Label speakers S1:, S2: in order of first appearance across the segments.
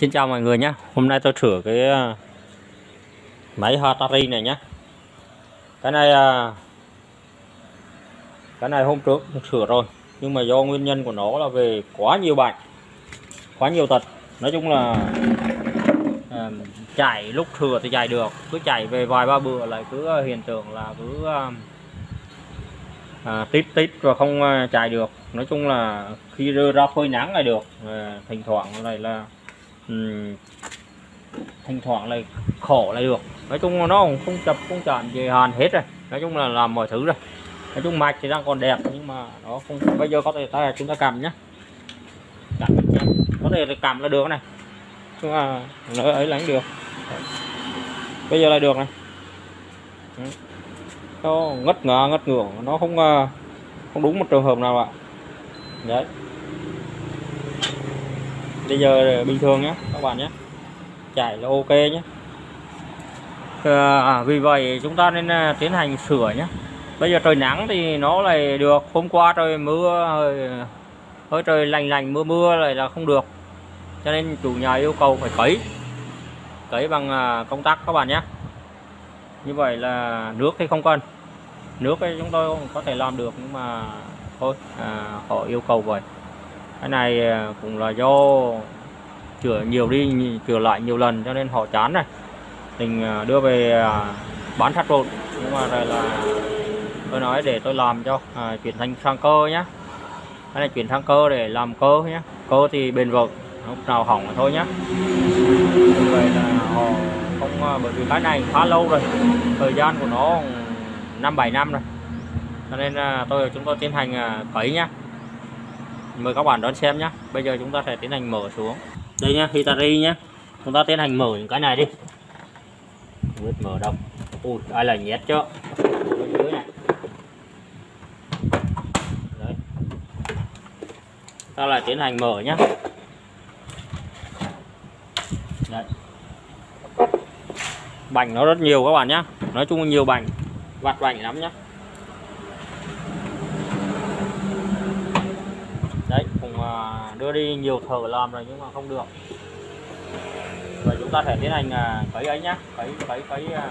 S1: Xin chào mọi người nhé. Hôm nay tôi sửa cái ờ, máy Hatari này nhé. Cái này ờ, Cái này hôm trước sửa rồi Nhưng mà do nguyên nhân của nó là về quá nhiều bệnh Quá nhiều tật. Nói chung là ờ, Chạy lúc sửa thì chạy được Cứ chạy về vài ba bữa lại cứ hiện tượng là cứ à, tít tít và không chạy được. Nói chung là khi đưa ra phơi nắng này được à, thỉnh thoảng này là ừm, thỉnh thoảng lại khổ lại được. Nói chung là nó cũng không chập không chạm gì hàn hết rồi. Nói chung là làm mọi thứ rồi. Nói chung mạch thì đang còn đẹp nhưng mà nó không bây giờ có thể ta chúng ta cầm nhá. cầm có thể là cầm là được này. Nhưng mà nó ấy lãnh được. Bây giờ là được này. Nó ngất ngờ ngất ngưỡng nó không à, không đúng một trường hợp nào ạ. Đấy bây giờ bình thường nhé các bạn nhé. Chảy là ok nhé. Ờ, à, vì vậy chúng ta nên à, tiến hành sửa nhé. Bây giờ trời nắng thì nó lại được. Hôm qua trời mưa hơi, hơi trời lành lành mưa mưa lại là không được. Cho nên chủ nhà yêu cầu phải cấy. Cấy bằng à, công tắc các bạn nhé. Như vậy là nước thì không cần. Nước thì chúng tôi có thể làm được nhưng mà thôi à, họ yêu cầu vậy cái này à, cũng là do chữa nhiều đi chữa lại nhiều lần cho nên họ chán này. Mình à, đưa về à, bán sát trộn nhưng mà đây là tôi nói để tôi làm cho à, chuyển thành sang cơ nhé cái này chuyển sang cơ để làm cơ nhé cơ thì bền vững lúc nào hỏng là thôi nhé như vậy là họ không bởi vì cái này khá lâu rồi. Thời gian của nó năm bảy năm rồi. Cho nên à, tôi chúng tôi tiến hành à, cấy nhá mời các bạn đón xem nhé bây giờ chúng ta sẽ tiến hành mở xuống. Đây nhá, Hitari nhá. Chúng ta tiến hành mở những cái này đi. Không biết mở đâu ui, ai là nhét chứ dưới này đấy. Ta lại tiến hành mở nhá. Đấy. Bành nó rất nhiều các bạn nhá. Nói chung nhiều bành vặt bành lắm nhá đấy cùng à, đưa đi nhiều thợ làm rồi nhưng mà không được. Và chúng ta sẽ tiến hành à, cấy ấy nhá. Cấy cấy cấy à.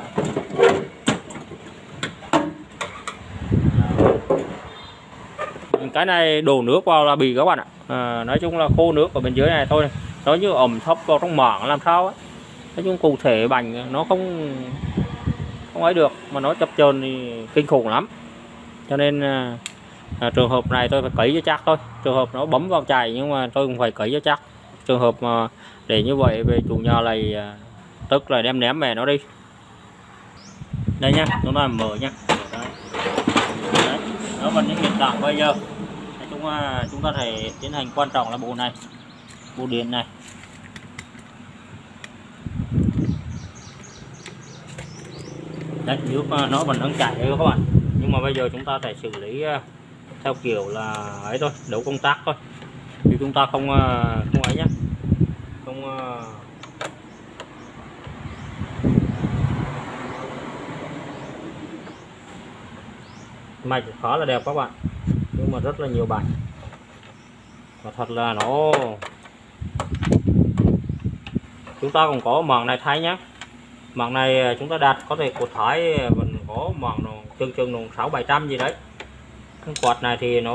S1: cái này đổ nước vào là bị các bạn ạ. À, nói chung là khô nước ở bên dưới này thôi. Nó như ẩm thấp vào trong mảng làm sao ấy. Nói chung cụ thể bành nó không không ấy được. Mà nó chập chờn thì kinh khủng lắm. Cho nên à, à, trường hợp này tôi phải cấy cho chắc thôi. Trường hợp nó bấm vào chày nhưng mà tôi cũng phải cấy cho chắc. Trường hợp mà để như vậy về chủ nhà này tức là đem ném về nó đi. Đây nhá chúng ta mở nhá đấy. Đấy. nó vẫn những hiện trạng bây giờ. Chúng ta chúng ta thể tiến hành quan trọng là bộ này bộ điện này. Đấy nước nó vẫn đang chảy các bạn. Nhưng mà bây giờ chúng ta phải xử lý à, theo kiểu là ấy thôi, đấu công tác thôi. Chứ chúng ta không ờ, không ấy nhá. Không ờ. mạch khá là đẹp các bạn, nhưng mà rất là nhiều bài. và thật là nó chúng ta còn có mảng này thay nhá. Mảng này ờ, chúng ta đặt có thể cột thái mình có mảng nó chừng chừng sáu bảy trăm gì đấy cái quạt này thì nó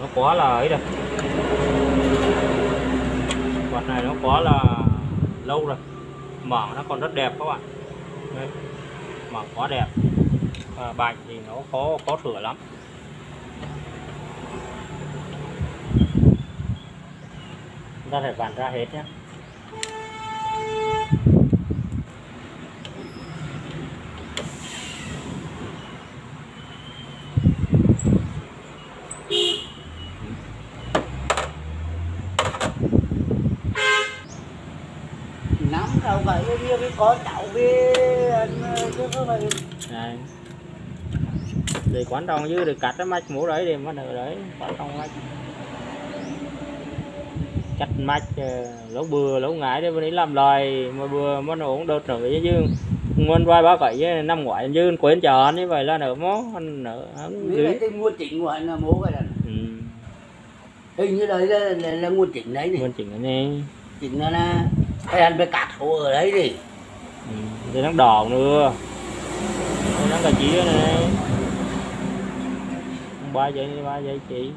S1: nó quá là ấy rồi. Quạt này nó quá là lâu rồi. Mảng nó còn rất đẹp các bạn. Đây. mảng quá đẹp. À, bạch thì nó khó khó sửa lắm. Chúng ta phải bàn ra hết nhé
S2: nắm đâu vậy như cái có cái cái cái này.
S1: Để quán đồng dưới được cắt cái mạch mũ đấy thì bắt đầu đấy quán đồng mạch cắt mạch ờ, lấu bừa lấu ngải để bên ấy làm lời mà bừa mà nó cũng nữa với dương. Nguyên vai ba cậy với năm ngoại dương quên chờ anh như vậy là nở mó anh dưới
S2: là cái mua chỉnh của anh là bố cái này.
S1: Ừ.
S2: hình như đấy là, là, là nguồn chính đấy này.
S1: Nguyên chỉnh cái này
S2: chính là là phải ăn phải cắt số ở đấy đi
S1: ừ. đây nó đỏ nữa. Nó cà chía này ba giây ba giây chỉ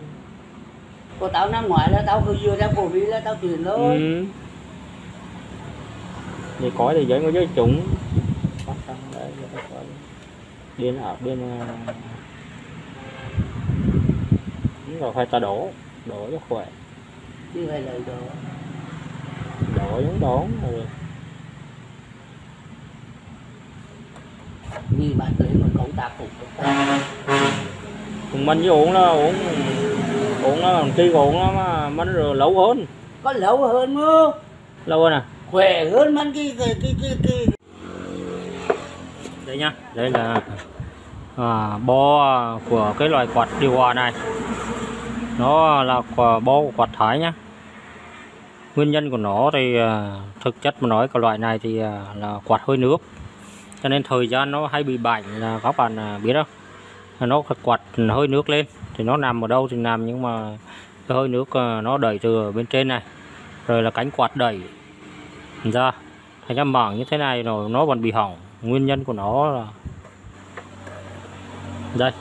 S2: có tao năm ngoái là tao cứ vừa ra cổ vi là tao chuyển thôi.
S1: Ừ. thì có thì giấy có giấy chúng. Bên ở bên à, đúng rồi phải ta đổ. Đổ cho khỏe.
S2: Chứ phải lời đó
S1: đổ giống đón rồi
S2: vì bạn lấy một công tác cũng
S1: còn mình với uống là uống uống nó còn kia uống nó mà mình rồi lâu hơn.
S2: Có lâu hơn mơ
S1: lâu hơn à?
S2: Khỏe hơn มัน cái cái cái cái cái.
S1: Đây nhá đây là à, bo của cái loài quạt điều hòa này. Nó là quả bo của quạt thái nhá. Nguyên nhân của nó thì à, thực chất mà nói cái loại này thì à, là quạt hơi nước cho nên thời gian nó hay bị bệnh là các bạn à, biết không? Nó quạt hơi nước lên. Thì nó nằm ở đâu thì nằm nhưng mà cái hơi nước à, nó đẩy từ bên trên này. Rồi là cánh quạt đẩy ra. Thành ra mảng như thế này rồi nó còn bị hỏng. Nguyên nhân của nó là đây.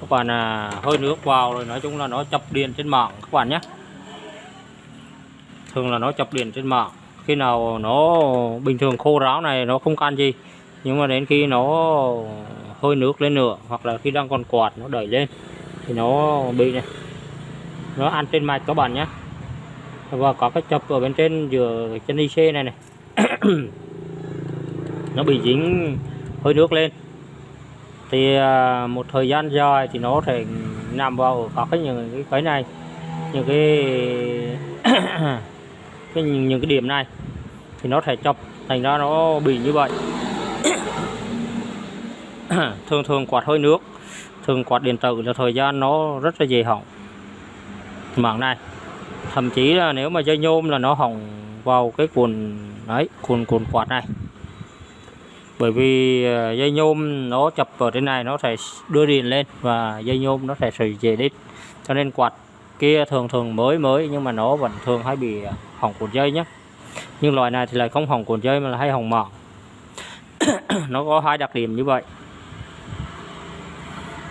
S1: Các bạn à, hơi nước vào rồi nói chung là nó chập điện trên mạng các bạn nhé. Thường là nó chập điện trên mạng khi nào nó bình thường khô ráo này nó không can gì, nhưng mà đến khi nó hơi nước lên nữa hoặc là khi đang còn quạt nó đẩy lên thì nó bị này, nó ăn trên mạch các bạn nhé. Và có cái chập ở bên trên giữa chân IC này này, nó bị dính hơi nước lên. Thì à, một thời gian dài thì nó thể nằm vào có các cái những cái này, những cái cái những cái điểm này thì nó sẽ chập, thành ra nó bị như vậy. Thường thường quạt hơi nước, thường quạt điện tử là thời gian nó rất là dễ hỏng. Mạng này, thậm chí là nếu mà dây nhôm là nó hỏng vào cái cuộn, đấy, cuộn cuộn quạt này. Bởi vì ờ, dây nhôm nó chập ở trên này nó sẽ đưa điện lên và dây nhôm nó sẽ sử dễ đít. Cho nên quạt kia thường thường mới mới nhưng mà nó vẫn thường hay bị hỏng cuộn dây nhé nhưng loại này thì lại không hỏng cuộn dây mà là hay hỏng mỏng nó có hai đặc điểm như vậy.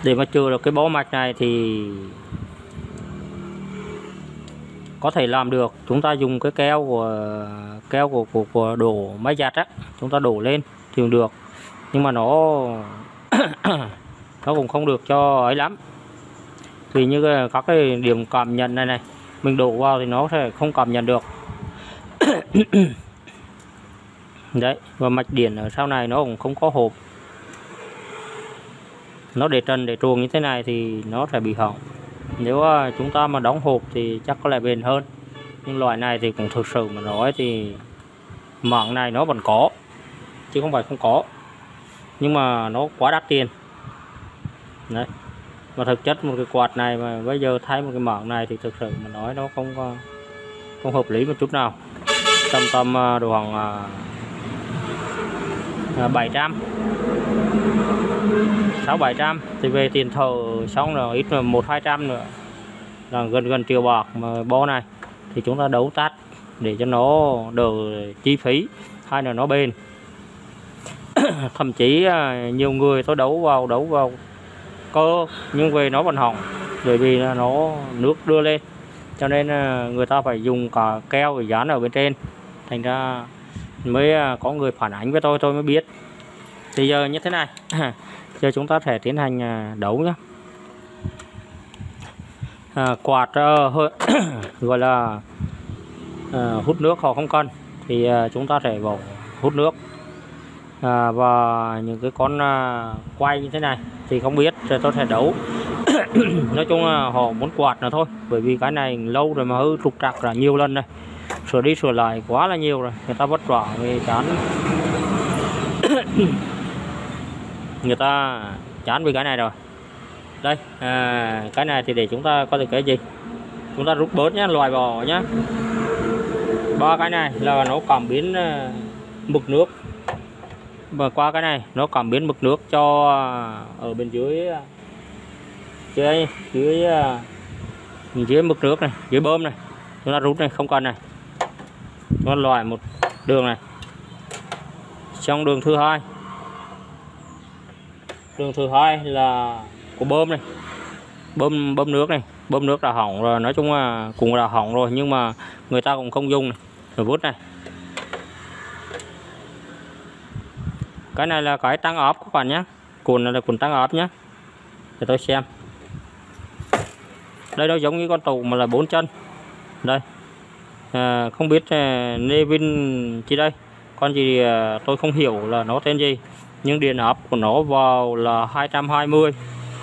S1: Để mà chữa được cái bó mạch này thì có thể làm được. Chúng ta dùng cái keo của keo của của, của đổ máy giặt á chúng ta đổ lên thì được. Nhưng mà nó nó cũng không được cho ấy lắm vì như cái, các cái điểm cảm nhận này này mình đổ vào thì nó sẽ không cảm nhận được. Đấy và mạch điện ở sau này nó cũng không có hộp. Nó để trần để truồng như thế này thì nó sẽ bị hỏng. Nếu à, chúng ta mà đóng hộp thì chắc có lẽ bền hơn. Nhưng loại này thì cũng thực sự mà nói thì mạng này nó vẫn có chứ không phải không có. Nhưng mà nó quá đắt tiền. Đấy mà thực chất một cái quạt này mà bây giờ thay một cái mỏng này thì thực sự mà nói nó không không hợp lý một chút nào. Tầm tầm đồ khoảng à, à 700 sáu bảy trăm. Thì về tiền thờ xong rồi ít là một hai trăm nữa. Là gần gần triệu bạc mà bo này. Thì chúng ta đấu tắt để cho nó đỡ chi phí. Hay là nó bền. Thậm chí à, nhiều người tôi đấu vào đấu vào cơ nhưng về nó vẫn hỏng bởi vì là nó nước đưa lên. Cho nên à, người ta phải dùng cả keo để dán ở bên trên. Thành ra mới à, có người phản ánh với tôi tôi mới biết. Thì giờ như thế này giờ chúng ta sẽ tiến hành à, đấu nhé à, quạt uh, gọi là uh, hút nước họ không cần. Thì uh, chúng ta sẽ vào hút nước à, và những cái con à, quay như thế này thì không biết rồi tôi sẽ đấu. Nói chung là họ muốn quạt nữa thôi bởi vì cái này lâu rồi mà hư trục trặc là nhiều lần này sửa đi sửa lại quá là nhiều rồi người ta vất vả vì chán. Người ta chán vì cái này rồi. Đây à, cái này thì để chúng ta có thể cái gì? Chúng ta rút bớt nhé loại bỏ nhá. Ba cái này là nó cảm biến à, mực nước và qua cái này, nó cảm biến mực nước cho à, ở bên dưới à, dưới dưới à, dưới mực nước này, dưới bơm này. Chúng ta rút này, không cần này. Chúng ta loại một đường này. Trong đường thứ hai. Đường thứ hai là của bơm này. Bơm bơm nước này. Bơm nước đã hỏng rồi, nói chung là cũng đã hỏng rồi, nhưng mà người ta cũng không dùng này. Rồi vút này. Cái này là cái tăng ốp các bạn nhé. Cuộn này là cuộn tăng ốp nhé. Để tôi xem. Đây nó giống như con tủ mà là bốn chân. Đây. À, không biết à, Nevin chi đây. Con gì à, tôi không hiểu là nó tên gì. Nhưng điện áp của nó vào là 220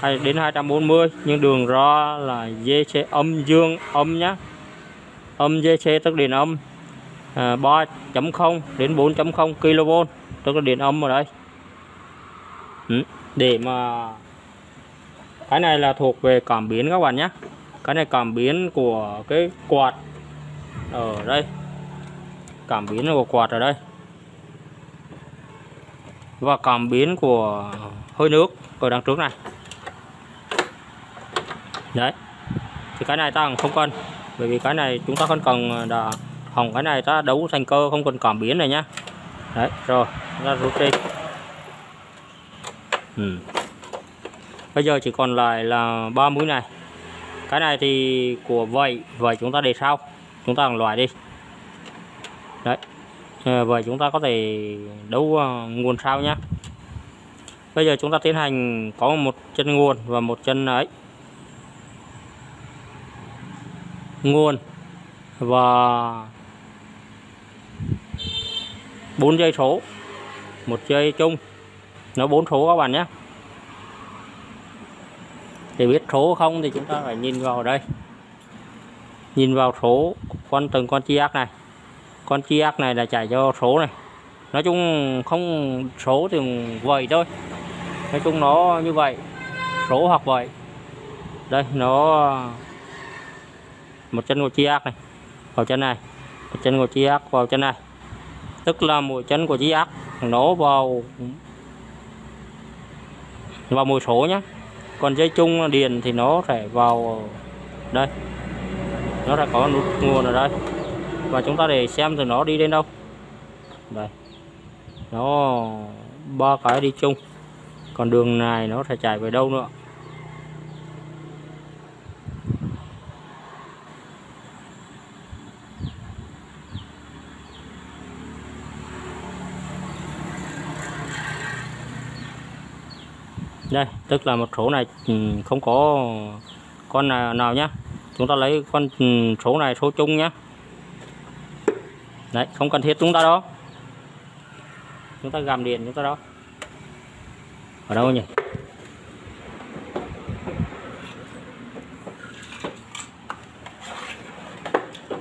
S1: hay đến 240 nhưng đường ra là DC âm dương âm nhá. Âm DC tức điện âm à, 3.0 đến 4.0 kV tức là điện âm ở đây ừ. để mà cái này là thuộc về cảm biến các bạn nhé. Cái này cảm biến của cái quạt ở đây. Cảm biến của quạt ở đây. Và cảm biến của hơi nước ở đằng trước này. Đấy. Thì cái này ta không cần, bởi vì cái này chúng ta không cần là hỏng cái này ta đấu thành cơ, không cần cảm biến này nhá đấy rồi ra rút đi. Ừ. bây giờ chỉ còn lại là ba mũi này. Cái này thì của vậy vậy chúng ta để sau. Chúng ta loại đi. Đấy à, vậy chúng ta có thể đấu ờ, nguồn sau nhé, bây giờ chúng ta tiến hành có một chân nguồn và một chân ấy. Nguồn và bốn dây số. Một dây chung. Nó bốn số các bạn nhé. Để biết số không thì chúng ta phải nhìn vào đây. Nhìn vào số con từng con chi ác này. Con chi ác này là chạy cho số này. Nói chung không, số thì vậy thôi. Nói chung nó như vậy. Số hoặc vậy. Đây, nó một chân của chi ác này. Vào chân này. Một chân của chi ác vào chân này tức là mũi chân của chi ác, nó vào vào mũi số nhé còn dây chung điền thì nó sẽ vào đây. Nó sẽ có nút nguồn ở đây. Và chúng ta để xem từ nó đi đến đâu. Đây. Nó ba cái đi chung. Còn đường này nó sẽ chạy về đâu nữa? Đây tức là một số này ừ, không có con nào, nào nhá. Chúng ta lấy con ừ, số này số chung nhá. Đấy không cần thiết chúng ta đó chúng ta gầm điện chúng ta đó ở đâu nhỉ?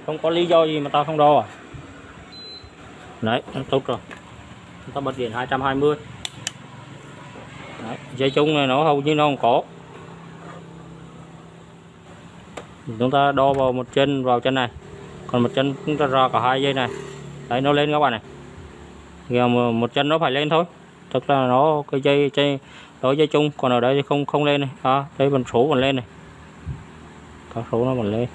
S1: Không có lý do gì mà tao không đo à? Đấy tốt rồi. Chúng ta bật điện 220 Đấy, dây chung này nó hầu như nó không có. Chúng ta đo vào một chân vào chân này. Còn một chân chúng ta ra cả hai dây này. Đấy nó lên các bạn này. Giờ một chân nó phải lên thôi. Tức là nó cái dây dây đó dây chung còn ở đây thì không không lên này. À, đây bằng số còn lên này. Các số nó còn lên.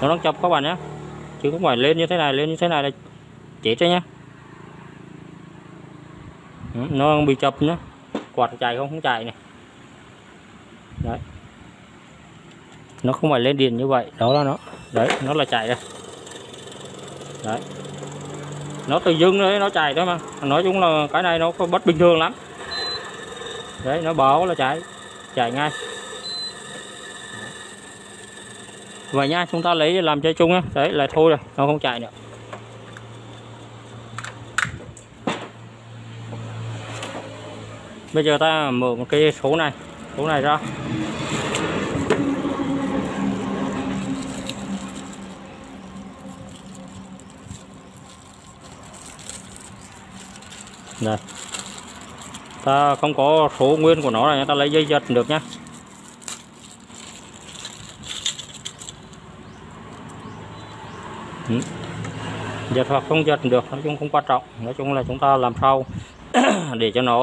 S1: Nó đang chập các bạn nhé. Chứ không phải lên như thế này lên như thế này là chết đấy nhé nó bị chập nhá. Quạt chạy không không chạy này. Đấy. Nó không phải lên điện như vậy. Đó là nó. Đấy, nó là chạy đây. Đấy. Nó tự dưng đấy, nó chạy đó mà. Nói chung là cái này nó có bất bình thường lắm. Đấy, nó báo là chạy. Chạy ngay. Vậy nha, chúng ta lấy làm chơi chung á đấy là thôi rồi. Nó không chạy nữa. Bây giờ ta mở một cái số này số này ra. Đây. Ta không có số nguyên của nó này ta lấy dây giật được nhé giật ừ. hoặc không giật được, nói chung không quan trọng, nói chung là chúng ta làm sao để cho nó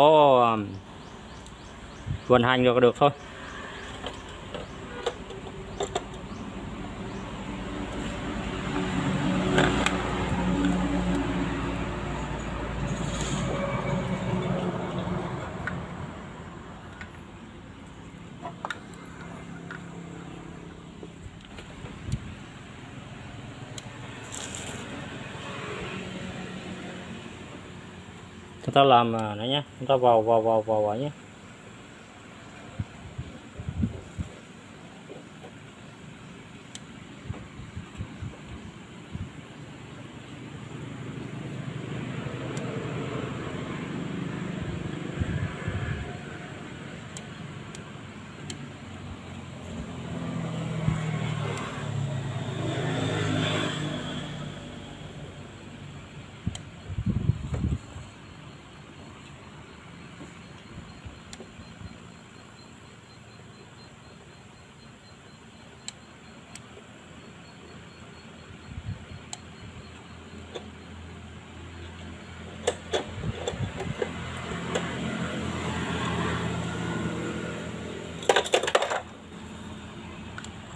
S1: um, vận hành được được thôi. Chúng ta làm à, này nhé chúng ta vào vào vào vào vào nhé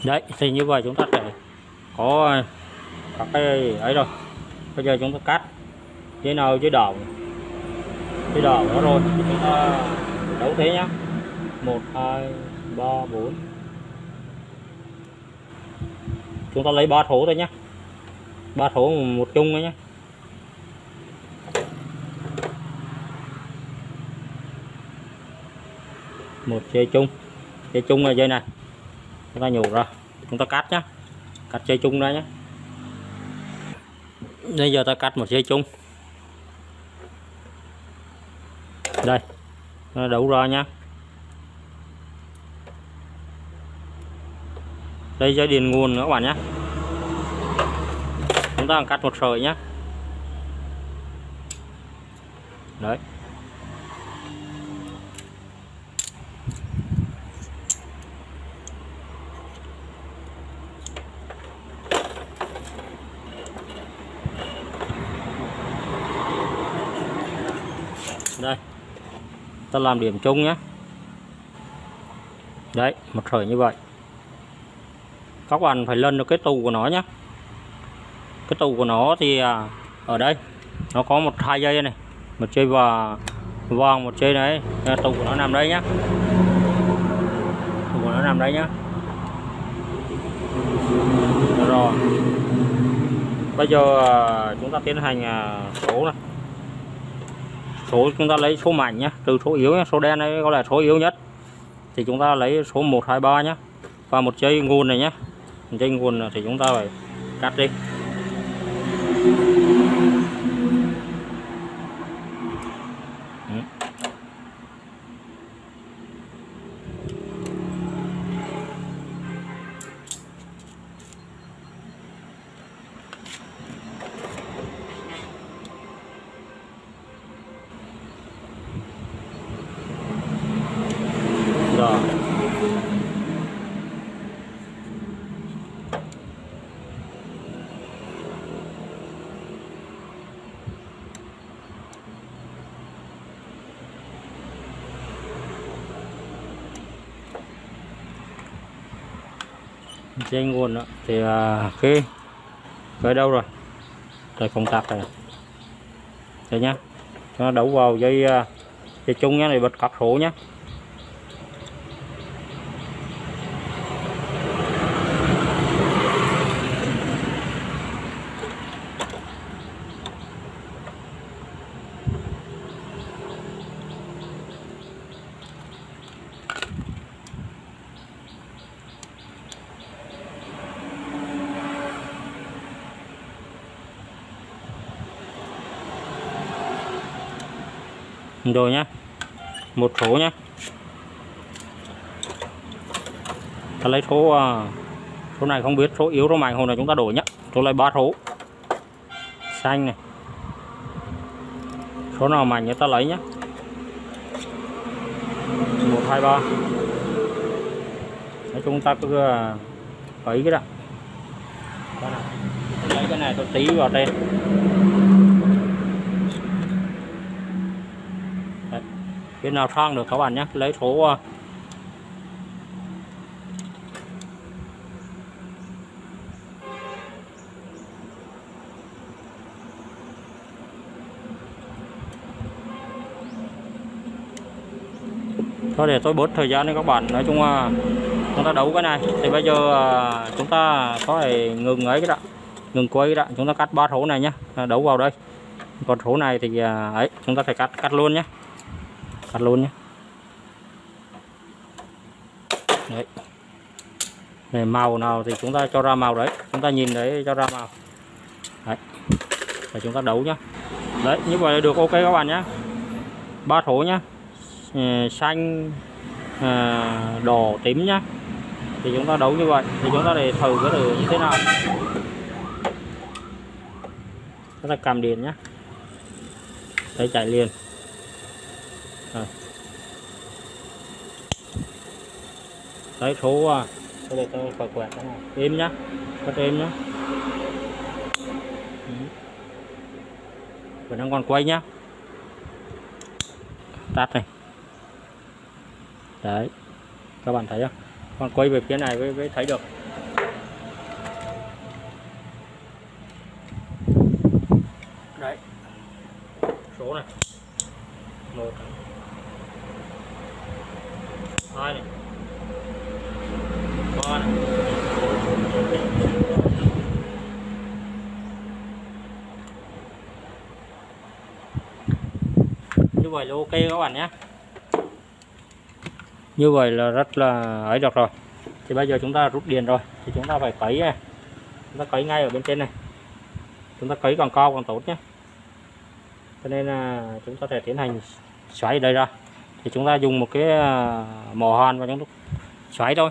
S1: đấy, thì như vậy chúng ta sẽ có à, các cái ấy rồi. Bây giờ chúng ta cắt dưới nào dưới đỏ dưới đỏ đó rồi, thì chúng ta đấu thế nhá. Một, hai, ba, bốn. Chúng ta lấy ba thố thôi nhá. Ba thố một chung thôi nhá. Một dây chung. Dây chung là dây này chúng ta nhổ ra. Chúng ta cắt nhé cắt dây chung ra nhé bây giờ ta cắt một dây chung. Đây. Nó đấu ra nhá. Đây, dây điện nguồn nữa các bạn nhé chúng ta cắt một sợi nhé đấy đây ta làm điểm chung nhé. Đấy, một sợi như vậy. Các bạn phải lên được cái tù của nó nhé. Cái tù của nó thì à, ở đây, nó có một hai dây này, một dây và vàng một dây đấy tù của nó nằm đây nhá tù của nó nằm đây nhá rồi. Bây giờ à, chúng ta tiến hành à, số này số chúng ta lấy số mạnh nhé từ số yếu nhé số đen đấy có là số yếu nhất. Thì chúng ta lấy số 123 nhé và một dây nguồn này nhé dây nguồn thì chúng ta phải cắt đi Ừ. rồi dây nguồn đó thì à, cái cái đâu rồi. Rồi công tắc này. Đây nhá. Cho nó đấu vào dây à, dây chung nhá để bật cặp số nhá. Rồi nhá. Một số nhá. Ta lấy số số à, này không biết số yếu số mạnh, hồi nay chúng ta đổi nhá. Số lấy ba số xanh này. Số nào mạnh người ta lấy nhá. Một, hai, ba. Nói chúng ta cứ à, lấy ấy cái đó lấy cái này tôi tí vào đây. Bên nào sang được các bạn nhé. Lấy số ờ, thôi để tôi bớt thời gian đi các bạn. Nói chung là chúng ta đấu cái này. Thì bây giờ ờ, chúng ta có thể ngừng ấy cái đó ngừng quay đó chúng ta cắt ba số này nhé. Đấu vào đây. Còn số này thì ờ, ấy, chúng ta phải cắt cắt luôn nhé cắt luôn nhé. Đấy. Này màu nào thì chúng ta cho ra màu đấy. Chúng ta nhìn đấy cho ra màu. Đấy. Và chúng ta đấu nhá. Đấy như vậy được ok các bạn nhé ba số nhá. Ừ, xanh à, đỏ tím nhá. Thì chúng ta đấu như vậy. Thì chúng ta để thử cái thử như thế nào. Chúng ta cầm điện nhá. Thấy chạy liền. Rồi. đấy số à tôi để tôi phải quẹt cái này. êm nhá rất êm nhá. Ừ. vẫn đang còn quay nhá. Tắt này. Đấy. Các bạn thấy không? Còn quay về phía này mới, mới thấy được. Đấy. Số này. Một hai này ba này như vậy là ok các bạn nhé. Như vậy là rất là ấy được rồi. Thì bây giờ chúng ta rút điện rồi. Thì chúng ta phải cấy chúng ta cấy ngay ở bên trên này. Chúng ta cấy còn cao còn tốt nhé. Cho nên là chúng ta sẽ tiến hành xoáy đây ra thì chúng ta dùng một cái à, mỏ hòn và chúng ta xoáy thôi.